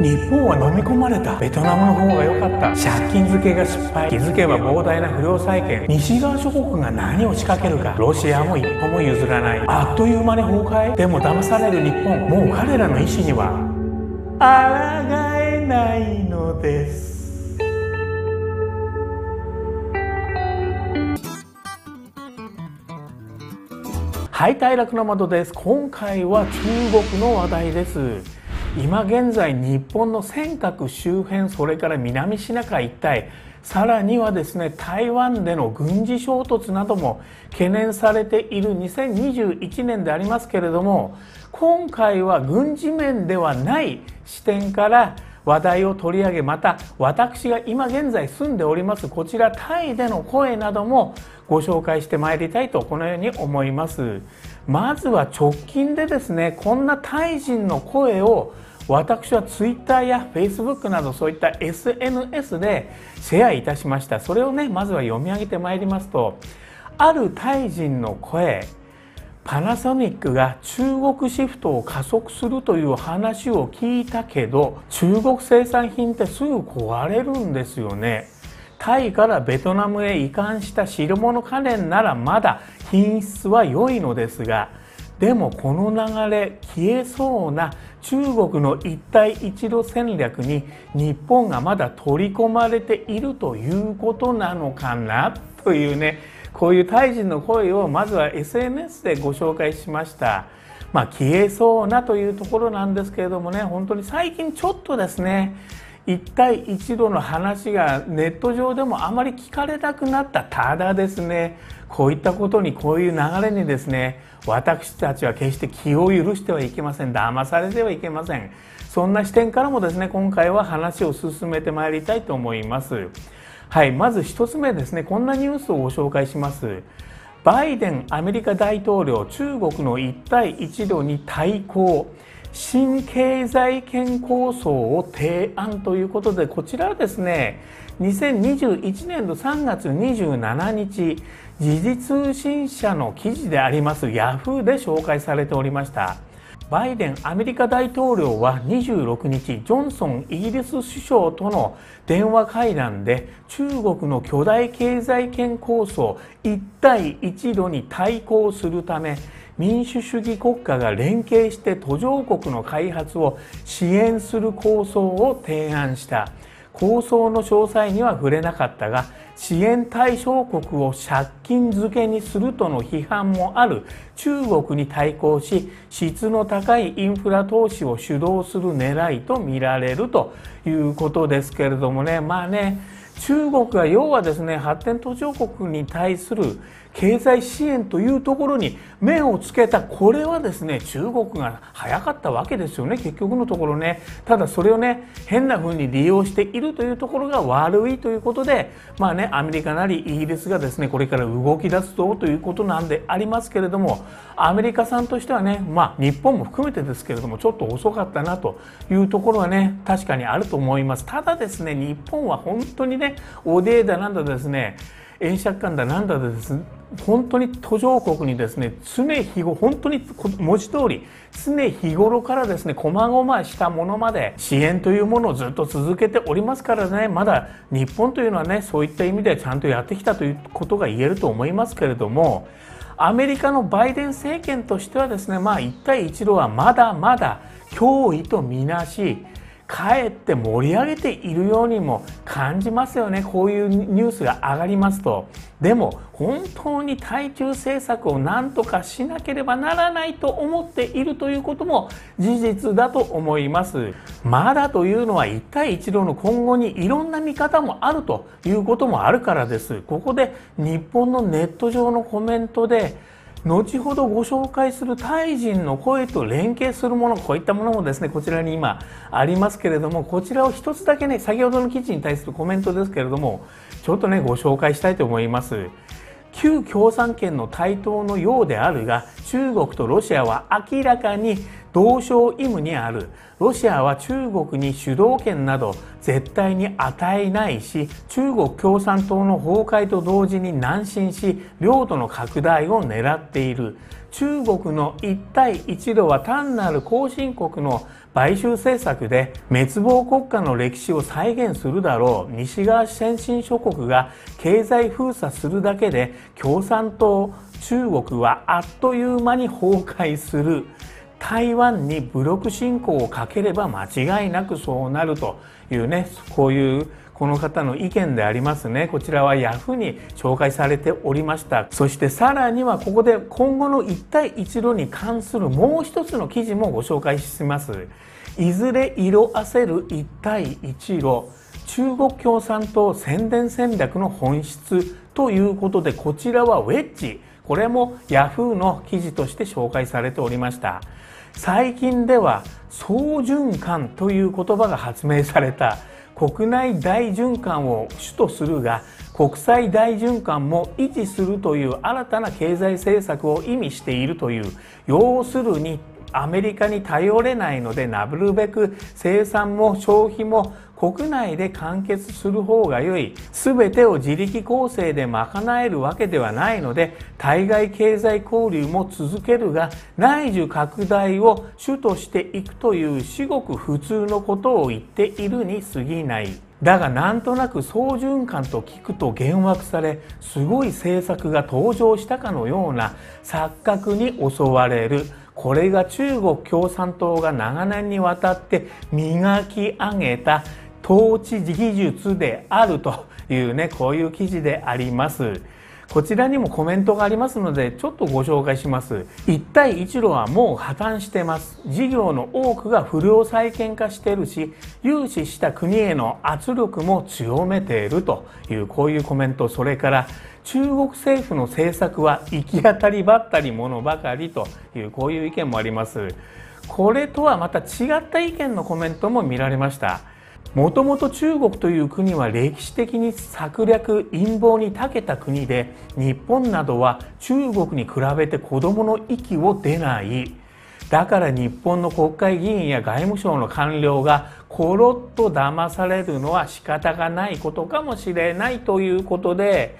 日本は飲み込まれた。ベトナムの方が良かった。借金付けが失敗。気づけば膨大な不良債権。西側諸国が何を仕掛けるか。ロシアも一歩も譲らない。あっという間に崩壊。でも騙される日本。もう彼らの意思には抗えないのです。はい、大楽の窓です。今回は中国の話題です。今現在日本の尖閣周辺それから南シナ海一帯さらにはですね台湾での軍事衝突なども懸念されている2021年でありますけれども今回は軍事面ではない視点から話題を取り上げまた私が今現在住んでおりますこちらタイでの声などもご紹介してまいりたいとこのように思います。まずは直近でですねこんなタイ人の声を私は Twitter や Facebook などそういった SNS でシェアいたしました。それをねまずは読み上げてまいりますとあるタイ人の声パナソニックが中国シフトを加速するという話を聞いたけど中国生産品ってすぐ壊れるんですよね。タイからベトナムへ移管した白物家電ならまだ品質は良いのですがでもこの流れ消えそうな中国の一帯一路戦略に日本がまだ取り込まれているということなのかな？というねこういうタイ人の声をまずは SNS でご紹介しました。まあ、消えそうなというところなんですけれどもね本当に最近ちょっとですね一帯一路の話がネット上でもあまり聞かれなくなった。ただですねこういったことにこういう流れにですね私たちは決して気を許してはいけません。騙されてはいけません。そんな視点からもですね今回は話を進めてまいりたいと思います。はいまず1つ目ですね。こんなニュースをご紹介します。バイデンアメリカ大統領中国の一帯一路に対抗。新経済圏構想を提案ということでこちらはですね2021年度3月27日時事通信社の記事でありますヤフーで紹介されておりました。バイデンアメリカ大統領は26日ジョンソンイギリス首相との電話会談で中国の巨大経済圏構想一帯一路に対抗するため民主主義国家が連携して途上国の開発を支援する構想を提案した。構想の詳細には触れなかったが支援対象国を借金漬けにするとの批判もある。中国に対抗し質の高いインフラ投資を主導する狙いとみられるということですけれどもね。まあね中国は要はですね発展途上国に対する経済支援というところに目をつけたこれはですね中国が早かったわけですよね結局のところね。ただそれをね変な風に利用しているというところが悪いということでまあねアメリカなりイギリスがですねこれから動き出すぞということなんでありますけれどもアメリカさんとしてはねまあ日本も含めてですけれどもちょっと遅かったなというところはね確かにあると思います。ただですね日本は本当にねオデーダなんだですね円借款だなんだです。本当に途上国にですね常日頃本当に文字通り常日頃からですね細々したものまで支援というものをずっと続けておりますからねまだ日本というのはねそういった意味ではちゃんとやってきたということが言えると思いますけれどもアメリカのバイデン政権としてはですねまあ一帯一路はまだまだ脅威とみなしかえって盛り上げているようにも感じますよね。こういうニュースが上がりますと。でも本当に対中政策を何とかしなければならないと思っているということも事実だと思います。まだというのは一帯一路の今後にいろんな見方もあるということもあるからです。ここで日本のネット上のコメントで後ほどご紹介するタイ人の声と連携するものこういったものもですねこちらに今ありますけれどもこちらを一つだけね先ほどの記事に対するコメントですけれどもちょっとねご紹介したいと思います。旧共産圏の台頭のようであるが中国とロシアは明らかに同床異夢にある。ロシアは中国に主導権など絶対に与えないし中国共産党の崩壊と同時に南進し領土の拡大を狙っている。中国の一帯一路は単なる後進国の買収政策で滅亡国家の歴史を再現するだろう。西側先進諸国が経済封鎖するだけで共産党中国はあっという間に崩壊する台湾に武力侵攻をかければ間違いなくそうなるというねこういうこの方の意見でありますね。こちらはヤフーに紹介されておりました。そしてさらにはここで今後の一帯一路に関するもう一つの記事もご紹介します。いずれ色あせる一帯一路中国共産党宣伝戦略の本質ということでこちらはウェッジ。これもヤフーの記事として紹介されておりました。最近では総循環という言葉が発明された。国内大循環を主とするが国際大循環も維持するという新たな経済政策を意味しているという。要するにアメリカに頼れないのでなるべく生産も消費も国内で完結する方が良い。全てを自力構成で賄えるわけではないので対外経済交流も続けるが内需拡大を主としていくという至極普通のことを言っているに過ぎない。だがなんとなく総循環と聞くと幻惑されすごい政策が登場したかのような錯覚に襲われる。これが中国共産党が長年にわたって磨き上げた統治技術であるというねこういう記事であります。こちらにもコメントがありますのでちょっとご紹介します。一帯一路はもう破綻してます。事業の多くが不良債権化してるし融資した国への圧力も強めているというこういうコメント。それから中国政府の政策は行き当たりばったりものばかりというこういう意見もあります。これとはまた違った意見のコメントも見られました。もともと中国という国は歴史的に策略陰謀に長けた国で日本などは中国に比べて子供の息を出ない。だから日本の国会議員や外務省の官僚がコロッと騙されるのは仕方がないことかもしれないということで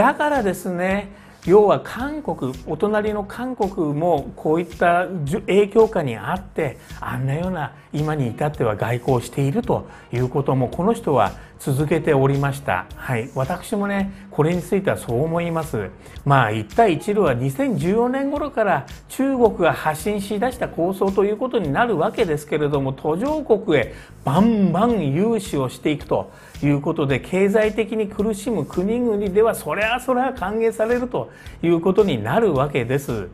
だからですね要は韓国お隣の韓国もこういった影響下にあってあんなような今に至っては外交しているということもこの人は続けておりました。はい。私もね、これについてはそう思います。まあ、一帯一路は2014年頃から中国が発信しだした構想ということになるわけですけれども、途上国へバンバン融資をしていくということで、経済的に苦しむ国々では、それはそれは歓迎されるということになるわけです。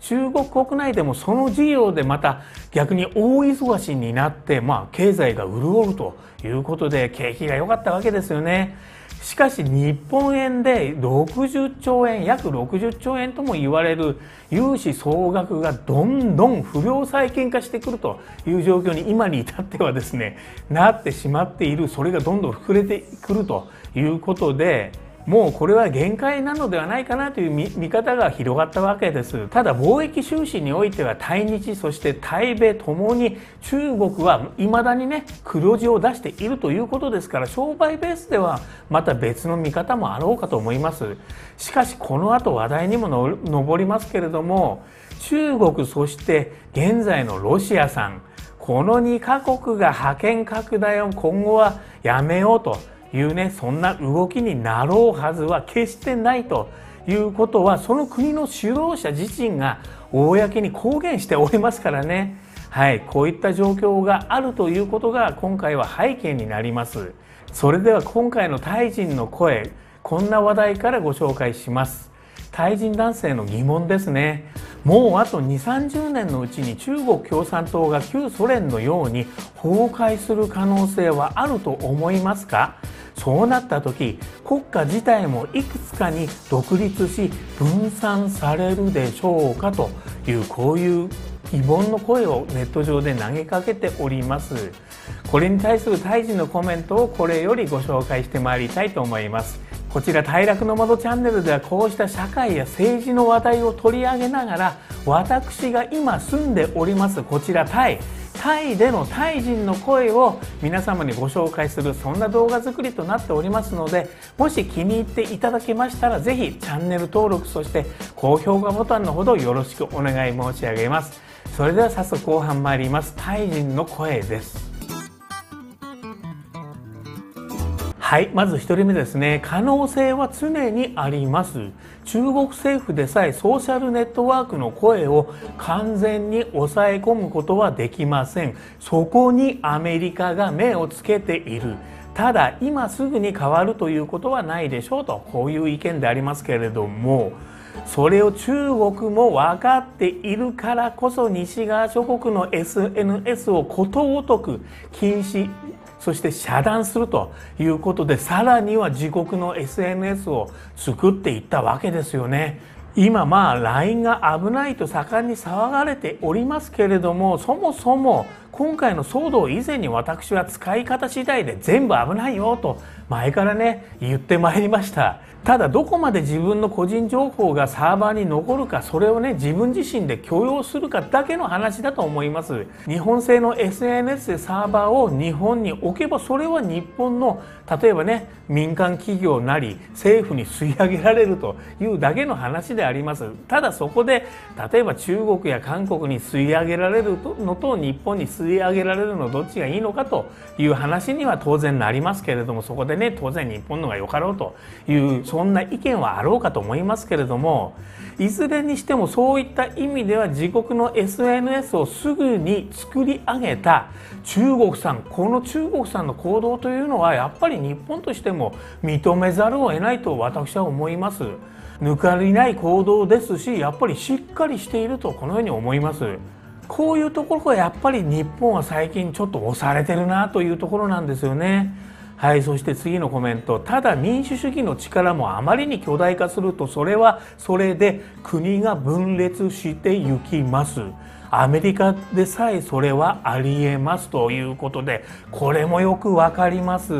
中国国内でもその事業でまた逆に大忙しになって、まあ、経済が潤るということで景気が良かったわけですよね。しかし日本円で60兆円約60兆円とも言われる融資総額がどんどん不良債権化してくるという状況に今に至ってはですねなってしまっているそれがどんどん膨れてくるということでもうこれは限界なのではないかなという見方が広がったわけです。ただ貿易収支においては対日そして対米ともに中国はいまだにね黒字を出しているということですから商売ベースではまた別の見方もあろうかと思います。しかしこの後話題にも上りますけれども中国そして現在のロシアさんこの2カ国が覇権拡大を今後はやめようというねそんな動きになろうはずは決してないということはその国の指導者自身が公に公言しておりますからね。はいこういった状況があるということが今回は背景になります。それでは今回のタイ人の声こんな話題からご紹介します。タイ人男性の疑問ですね。もうあと2 3 0年のうちに中国共産党が旧ソ連のように崩壊する可能性はあると思いますか？そうなった時国家自体もいくつかに独立し分散されるでしょうかというこういう疑問の声をネット上で投げかけております。これに対する大臣のコメントをこれよりご紹介してまいりたいと思います。こちら大楽の窓チャンネルではこうした社会や政治の話題を取り上げながら私が今住んでおりますこちらタイ。タイでのタイ人の声を皆様にご紹介するそんな動画作りとなっておりますのでもし気に入っていただけましたら是非チャンネル登録そして高評価ボタンのほどよろしくお願い申し上げます。それでは早速後半参ります。タイ人の声です。はいまず1人目ですね。可能性は常にあります。中国政府でさえソーシャルネットワークの声を完全に抑え込むことはできません。そこにアメリカが目をつけている。ただ今すぐに変わるということはないでしょうとこういう意見でありますけれども。それを中国も分かっているからこそ西側諸国の SNS をことごとく禁止そして遮断するということでさらには自国の SNS を作っていったわけですよね。今まあ LINE が危ないと盛んに騒がれておりますけれどもそもそも今回の騒動以前に私は使い方次第で全部危ないよと前からね言ってまいりましたただどこまで自分の個人情報がサーバーに残るかそれをね自分自身で許容するかだけの話だと思います。日本製の SNS でサーバーを日本に置けばそれは日本の例えばね民間企業なり政府に吸い上げられるというだけの話であります。ただそこで例えば中国や韓国に吸い上げられるのと日本に吸い上げられるのどっちがいいのかという話には当然なりますけれどもそこでね当然日本のがよかろうというそんな意見はあろうかと思いますけれどもいずれにしてもそういった意味では自国の SNS をすぐに作り上げた中国産この中国産の行動というのはやっぱり日本としても認めざるを得ないと私は思います。抜かりない行動ですしやっぱりしっかりしているとこのように思います。こういうところがやっぱり日本は最近ちょっと押されてるなというところなんですよね。はいそして次のコメント。ただ民主主義の力もあまりに巨大化するとそれはそれで国が分裂していきます。アメリカでさえそれはありえますということでこれもよくわかります。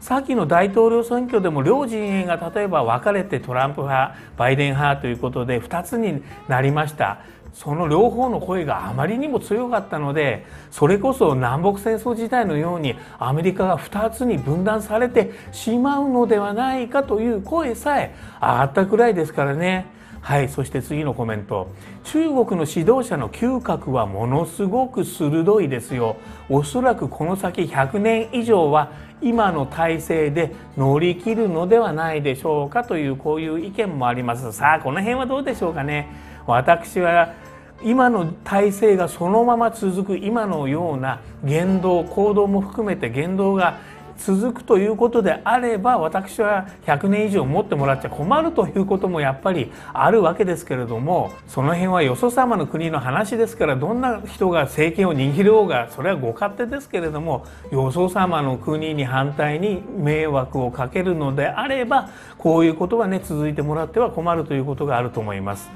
さっきの大統領選挙でも両陣営が例えば分かれてトランプ派バイデン派ということで2つになりました。その両方の声があまりにも強かったのでそれこそ南北戦争時代のようにアメリカが2つに分断されてしまうのではないかという声さえ上がったくらいですからね。はいそして次のコメント。中国の指導者の嗅覚はものすごく鋭いですよ。おそらくこの先100年以上は今の体制で乗り切るのではないでしょうかというこういう意見もあります。さあこの辺はどうでしょうかね。私は今の体制がそのまま続く今のような言動行動も含めて言動が続くということであれば私は100年以上持ってもらっちゃ困るということもやっぱりあるわけですけれどもその辺はよそ様の国の話ですからどんな人が政権を握ろうがそれはご勝手ですけれどもよそ様の国に反対に迷惑をかけるのであればこういうことはね続いてもらっては困るということがあると思います。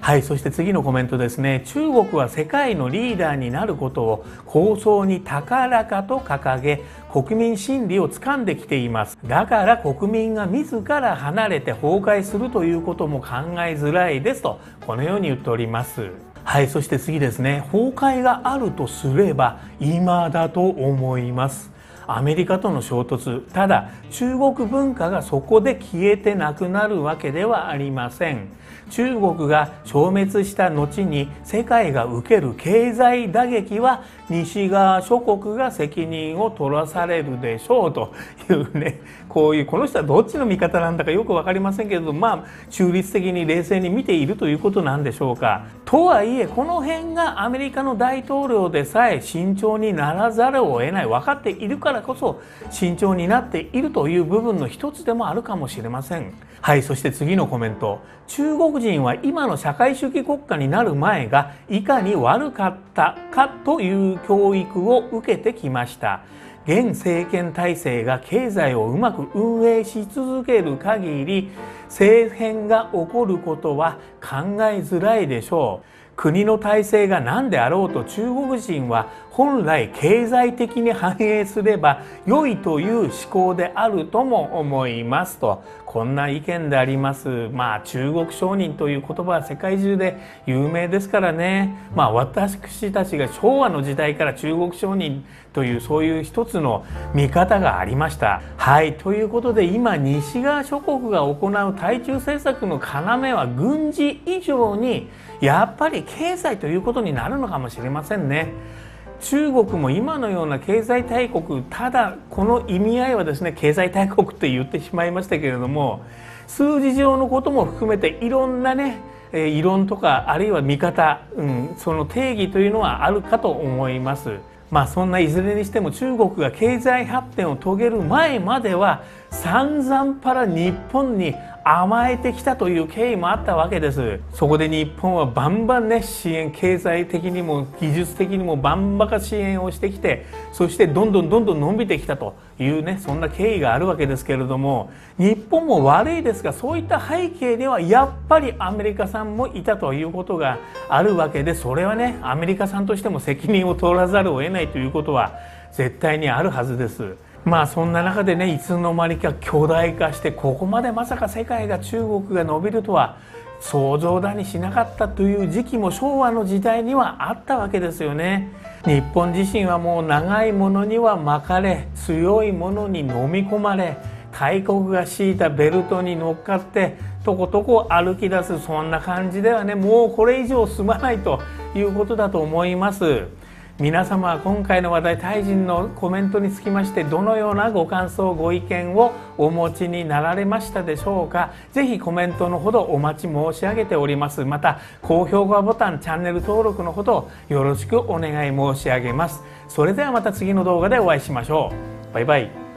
はいそして次のコメントですね。中国は世界のリーダーになることを構想に高らかと掲げ国民心理を掴んできています。だから国民が自ら離れて崩壊するということも考えづらいですとこのように言っております。はいそして次ですね。崩壊があるとすれば今だと思います。アメリカとの衝突。ただ中国文化がそこで消えてなくなるわけではありません。中国が消滅した後に世界が受ける経済打撃は西側諸国が責任を取らされるでしょうというねこういうこの人はどっちの味方なんだかよく分かりませんけれどまあ中立的に冷静に見ているということなんでしょうか。とはいえこの辺がアメリカの大統領でさえ慎重にならざるを得ない分かっているからこそ慎重になっているという部分の一つでもあるかもしれません。はいそして次のコメント中国人は今の社会主義国家になる前がいかに悪かったかという教育を受けてきました。現政権体制が経済をうまく運営し続ける限り政変が起こることは考えづらいでしょう。国の体制が何であろうと中国人は本来経済的に反映すれば良いという思考であるとも思いますとこんな意見でありますまあ中国商人という言葉は世界中で有名ですからねまあ私たちが昭和の時代から中国商人というそういう一つの見方がありました。はいということで今西側諸国が行う対中政策の要は軍事以上にやっぱり経済ということになるのかもしれませんね。中国も今のような経済大国ただこの意味合いはですね経済大国って言ってしまいましたけれども数字上のことも含めていろんなね異論とかあるいは見方、うん、その定義というのはあるかと思います。まあそんないずれにしても中国が経済発展を遂げる前までは散々パラ日本に甘えてきたという経緯もあったわけですそこで日本はバンバンね支援経済的にも技術的にもバンバカ支援をしてきてそしてどんどんどんどん伸びてきたというねそんな経緯があるわけですけれども日本も悪いですがそういった背景ではやっぱりアメリカさんもいたということがあるわけでそれはねアメリカさんとしても責任を取らざるを得ないということは絶対にあるはずです。まあそんな中でねいつの間にか巨大化してここまでまさか世界が中国が伸びるとは想像だにしなかったという時期も昭和の時代にはあったわけですよね。日本自身はもう長いものには巻かれ強いものに飲み込まれ大国が敷いたベルトに乗っかってとことこ歩き出すそんな感じではねもうこれ以上進まないということだと思います。皆様は今回の話題タイ人のコメントにつきましてどのようなご感想ご意見をお持ちになられましたでしょうか？ぜひコメントのほどお待ち申し上げております。また高評価ボタンチャンネル登録のほどよろしくお願い申し上げます。それではまた次の動画でお会いしましょう。バイバイ。